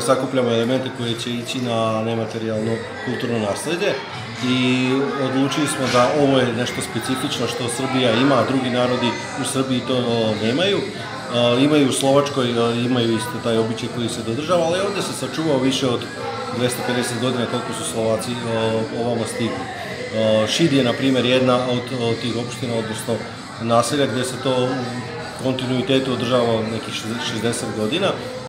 sakupljamo elemente koje će ići na nematerijalno kulturno nasledje i odlučili smo da ovo je nešto specifično što Srbija ima, drugi narodi u Srbiji to nemaju. Imaju u Slovačkoj, imaju isto taj običaj koji se dodržava, ali ovdje se sačuvao više od 250 godina koliko su Slovaci ovamo stigli. Šid je, na primjer, jedna od tih opština, odnosno naselja gdje se to u kontinuitetu održava nekih 60 godina.